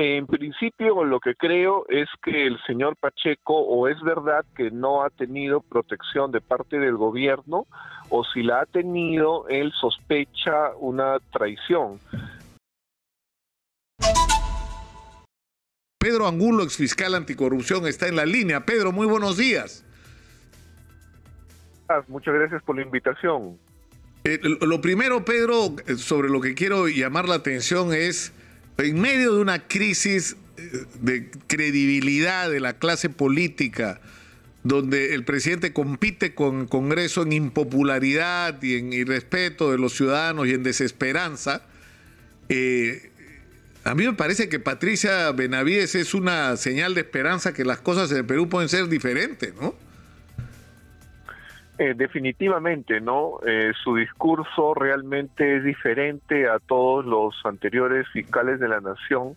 En principio, lo que creo es que el señor Pacheco o es verdad que no ha tenido protección de parte del gobierno o si la ha tenido, él sospecha una traición. Pedro Angulo, exfiscal anticorrupción, está en la línea. Pedro, muy buenos días. Muchas gracias por la invitación. Eh, lo primero, Pedro, sobre lo que quiero llamar la atención es en medio de una crisis eh, de credibilidad de la clase política, donde el presidente compite con el Congreso en impopularidad y en irrespeto de los ciudadanos y en desesperanza, eh, a mí me parece que Patricia Benavides es una señal de esperanza que las cosas en el Perú pueden ser diferentes, ¿no? Eh, definitivamente, ¿no? Eh, su discurso realmente es diferente a todos los anteriores fiscales de la nación.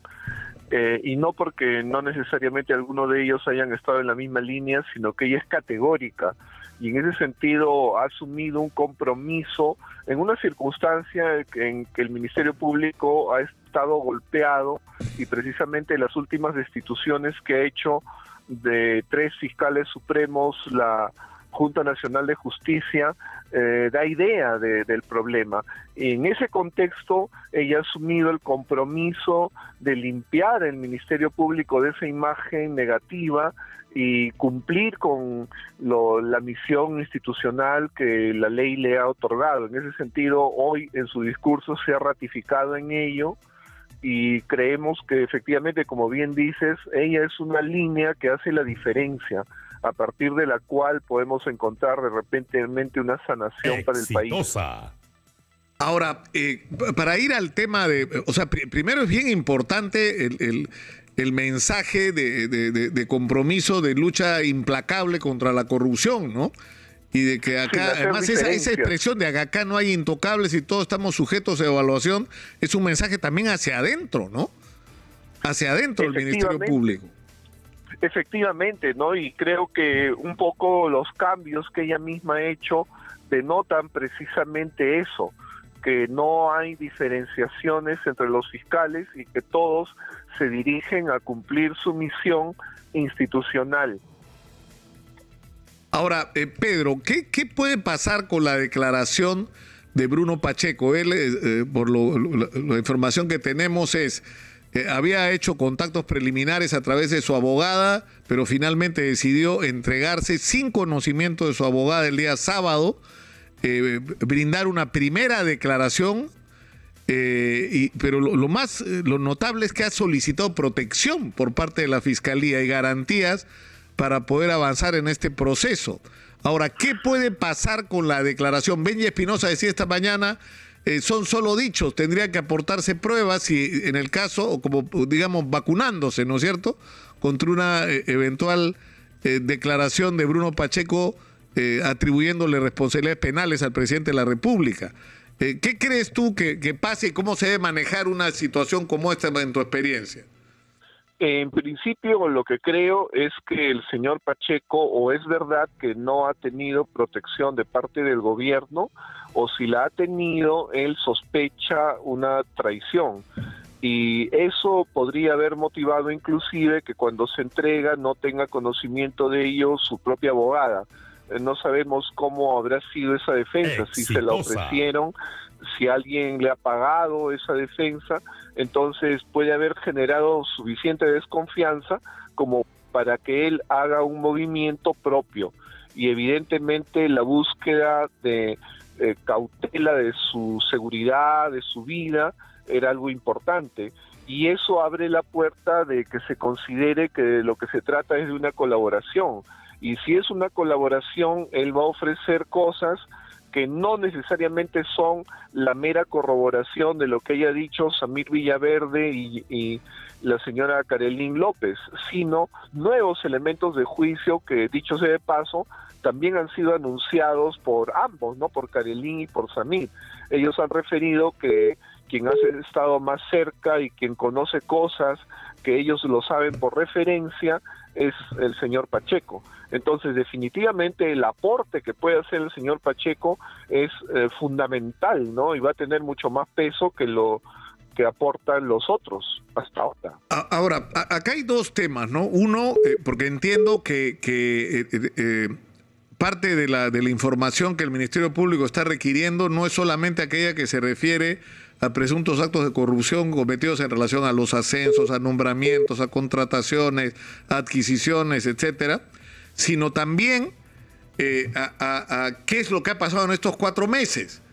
Eh, y no porque no necesariamente algunos de ellos hayan estado en la misma línea, sino que ella es categórica y en ese sentido ha asumido un compromiso en una circunstancia en que el Ministerio Público ha estado golpeado y precisamente las últimas destituciones que ha hecho de tres fiscales supremos, la Junta Nacional de Justicia eh, da idea del problema. Y en ese contexto, ella ha asumido el compromiso de limpiar el Ministerio Público de esa imagen negativa y cumplir con la misión institucional que la ley le ha otorgado. En ese sentido, hoy en su discurso se ha ratificado en ello y creemos que efectivamente, como bien dices, ella es una línea que hace la diferencia a partir de la cual podemos encontrar de repente una sanación para el país. Ahora, eh, para ir al tema de, o sea, primero es bien importante el, el, mensaje de, de, compromiso, de lucha implacable contra la corrupción, ¿no? Y de que acá, además esa, esa, expresión de acá no hay intocables y todos estamos sujetos a evaluación, es un mensaje también hacia adentro, ¿no? Hacia adentro del Ministerio Público. Efectivamente, ¿no? Y creo que un poco los cambios que ella misma ha hecho denotan precisamente eso, que no hay diferenciaciones entre los fiscales y que todos se dirigen a cumplir su misión institucional. Ahora, eh, Pedro, ¿qué, ¿qué, puede pasar con la declaración de Bruno Pacheco? Él, eh, eh, por la información que tenemos, es había hecho contactos preliminares a través de su abogada, pero finalmente decidió entregarse sin conocimiento de su abogada el día sábado, eh, brindar una primera declaración, eh, y, pero lo, más eh, lo notable es que ha solicitado protección por parte de la Fiscalía y garantías para poder avanzar en este proceso. Ahora, ¿qué puede pasar con la declaración? Benji Espinosa decía esta mañana eh, son solo dichos, tendría que aportarse pruebas y en el caso, o como digamos, vacunándose, ¿no es cierto?, contra una eh, eventual eh, declaración de Bruno Pacheco atribuyéndole responsabilidades penales al presidente de la República. ¿Qué crees tú que, que pase y cómo se debe manejar una situación como esta en tu experiencia? En principio, lo que creo es que el señor Pacheco, o es verdad que no ha tenido protección de parte del gobierno, o si la ha tenido, él sospecha una traición. Y eso podría haber motivado inclusive que cuando se entrega no tenga conocimiento de ello su propia abogada. Eh, no sabemos cómo habrá sido esa defensa, si se la ofrecieron, si alguien le ha pagado esa defensa, entonces puede haber generado suficiente desconfianza como para que él haga un movimiento propio. Y evidentemente la búsqueda de eh, cautela de su seguridad, de su vida, era algo importante. Y eso abre la puerta de que se considere que lo que se trata es de una colaboración. Y si es una colaboración él va a ofrecer cosas que no necesariamente son la mera corroboración de lo que haya dicho Samir Villaverde y, la señora Karelín López, sino nuevos elementos de juicio que, dicho sea de paso, también han sido anunciados por ambos, ¿no? Por Karelín y por Samir. Ellos han referido que quien ha estado más cerca y quien conoce cosas que ellos lo saben por referencia es el señor Pacheco. Entonces, definitivamente el aporte que puede hacer el señor Pacheco es eh, fundamental, ¿no? Y va a tener mucho más peso que lo que aportan los otros hasta ahora. Ahora, acá hay dos temas, ¿no? Uno, eh, porque entiendo que, que parte de la, de la información que el Ministerio Público está requiriendo no es solamente aquella que se refiere a presuntos actos de corrupción cometidos en relación a los ascensos, a nombramientos, a contrataciones, a adquisiciones, etcétera, sino también eh, a, qué es lo que ha pasado en estos cuatro meses.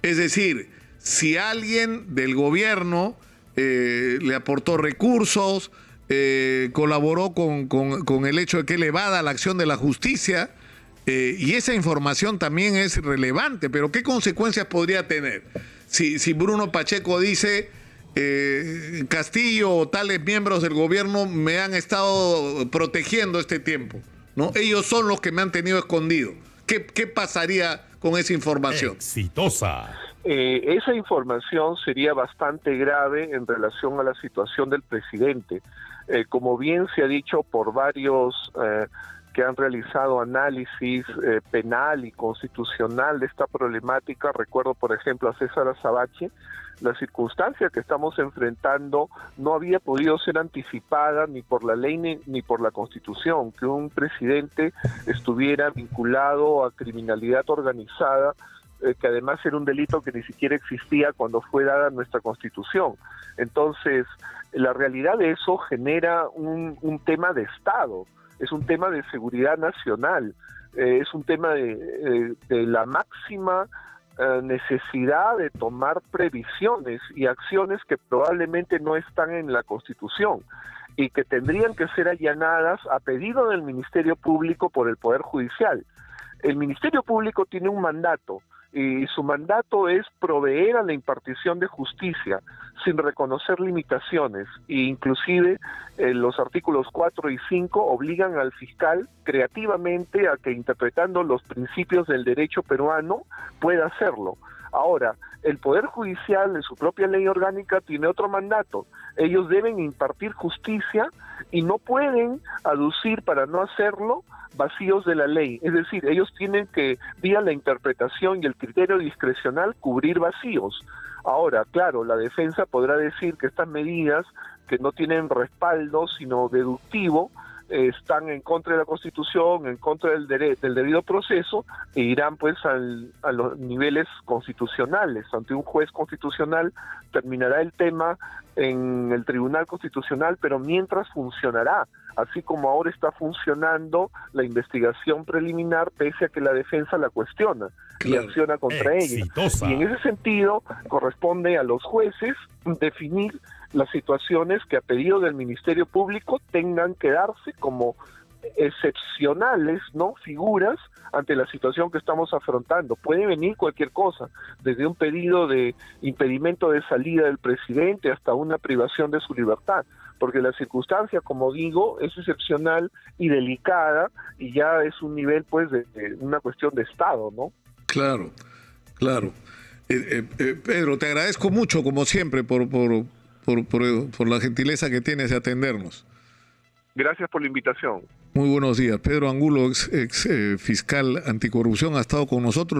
Es decir, si alguien del gobierno eh, le aportó recursos, eh, colaboró con, con, el hecho de que elevada la acción de la justicia, y esa información también es relevante, pero ¿qué consecuencias podría tener? si, si Bruno Pacheco dice eh, Castillo o tales miembros del gobierno me han estado protegiendo este tiempo, ¿no? Ellos son los que me han tenido escondido. ¿Qué, qué pasaría con esa información? Exitosa. Eh, esa información sería bastante grave en relación a la situación del presidente. Eh, como bien se ha dicho por varios que han realizado análisis eh, penal y constitucional de esta problemática. Recuerdo, por ejemplo, a César Azabache, la circunstancia que estamos enfrentando no había podido ser anticipada ni por la ley ni, por la constitución, que un presidente estuviera vinculado a criminalidad organizada, eh, que además era un delito que ni siquiera existía cuando fue dada nuestra constitución. Entonces, la realidad de eso genera un, un tema de Estado es un tema de seguridad nacional, eh, es un tema de, la máxima eh, necesidad de tomar previsiones y acciones que probablemente no están en la Constitución y que tendrían que ser allanadas a pedido del Ministerio Público por el Poder Judicial. El Ministerio Público tiene un mandato y su mandato es proveer a la impartición de justicia sin reconocer limitaciones e inclusive eh, los artículos 4 y 5 obligan al fiscal creativamente a que interpretando los principios del derecho peruano pueda hacerlo. Ahora, el Poder Judicial en su propia ley orgánica tiene otro mandato. Ellos deben impartir justicia y no pueden aducir para no hacerlo vacíos de la ley. Es decir, ellos tienen que, vía la interpretación y el criterio discrecional, cubrir vacíos. Ahora, claro, la defensa podrá decir que estas medidas que no tienen respaldo, sino deductivo, están en contra de la Constitución, en contra del, del debido proceso, e irán pues a los niveles constitucionales. Ante un juez constitucional terminará el tema en el Tribunal Constitucional, pero mientras funcionará, así como ahora está funcionando la investigación preliminar, pese a que la defensa la cuestiona y acciona contra ella. Y en ese sentido corresponde a los jueces definir las situaciones que a pedido del Ministerio Público tengan que darse como excepcionales, ¿no? Figuras ante la situación que estamos afrontando. Puede venir cualquier cosa, desde un pedido de impedimento de salida del presidente hasta una privación de su libertad, porque la circunstancia, como digo, es excepcional y delicada y ya es un nivel, pues, de, una cuestión de Estado, ¿no? Claro, claro. Eh, eh, eh, Pedro, te agradezco mucho, como siempre, por, por, por, la gentileza que tienes de atendernos. Gracias por la invitación. Muy buenos días. Pedro Angulo, ex, ex fiscal anticorrupción, ha estado con nosotros.